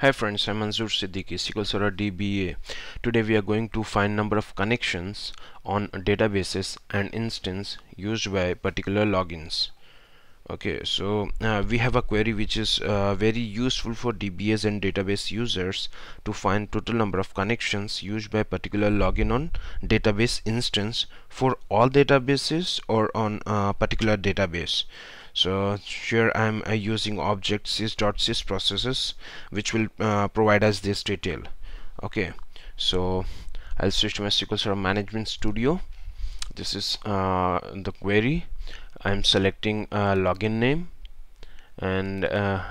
Hi friends, I'm Manzoor Siddiqui, SQL Server DBA. Today we are going to find number of connections on databases and instance used by particular logins. Okay, so uh, we have a query which is uh, very useful for DBAs and database users to find total number of connections used by particular login on database instance for all databases or on a particular database so here I'm uh, using object sys.sysprocesses which will uh, provide us this detail. Okay. So I'll switch to my SQL Server Management Studio. This is uh, the query. I'm selecting login name and uh,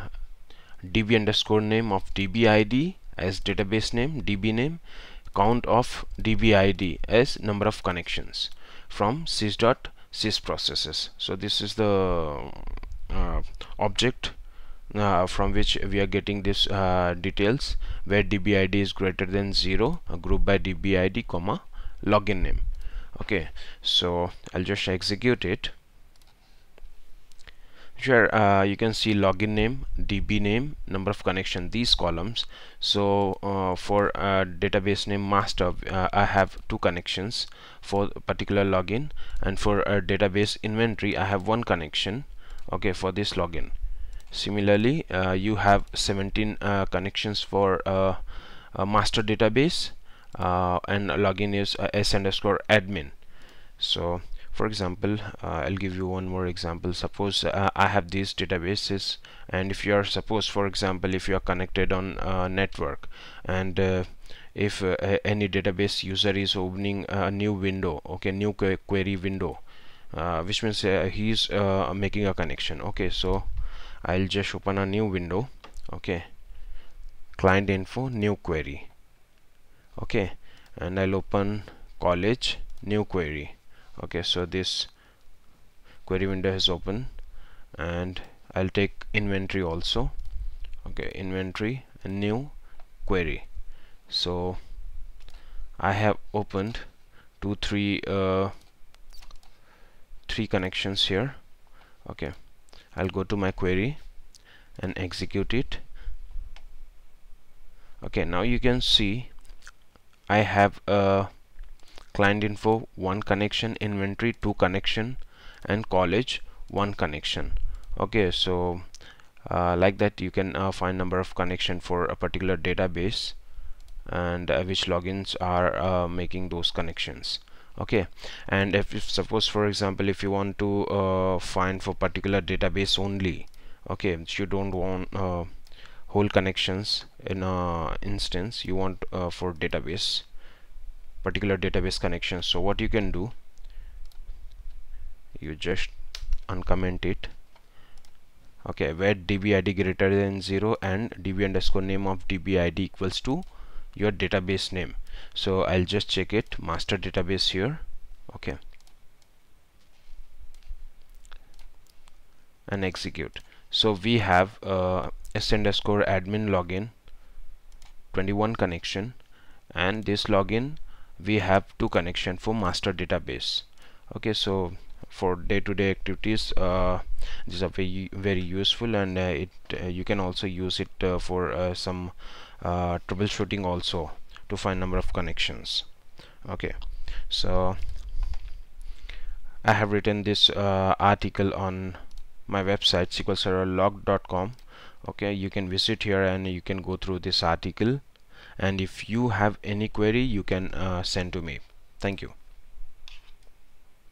db underscore name of db id as database name db name count of db id as number of connections from sys.sys sys processes. So this is the uh, object uh, from which we are getting this uh, details where dbid is greater than 0 group by dbid comma login name. Okay so I'll just execute it here uh, you can see login name db name number of connection these columns. So uh, for uh, database name master uh, I have two connections for particular login. And for a database inventory I have one connection okay for this login. Similarly uh, you have 17 uh, connections for master database and login is s underscore admin. So for example uh, I'll give you one more example. Suppose uh, I have these databases and if you are suppose for example if you are connected on uh, network and uh, if uh, any database user is opening a new window okay new query window uh, which means he is making a connection okay so I'll just open a new window okay client info new query okay and I'll open college new query okay so this query window is open and I'll take inventory also. Okay inventory new query. So I have opened two three uh, three connections here. Okay I'll go to my query and execute it. Okay now you can see I have a client info one connection inventory two connection and college one connection. Okay so uh, like that you can uh, find number of connection for a particular database and uh, which logins are uh, making those connections. Okay and if, if, suppose for example if you want to uh, find for particular database only okay you don't want uh, whole connections in a instance you want for database particular database connection. So what you can do you just uncomment it. Okay where dbid greater than 0 and db underscore name of dbid equals to your database name. So I'll just check it. Master database here. Okay. And execute. So we have uh, s underscore admin login 21 connection. And this login we have two connection for master database. Okay so for day-to-day -day activities uh, these are very very useful and uh, it uh, you can also use it uh, for uh, some uh, troubleshooting also to find number of connections. Okay so I have written this article on my website sqlserverlog.com okay you can visit here and you can go through this article and if you have any query you can uh, send to me. Thank you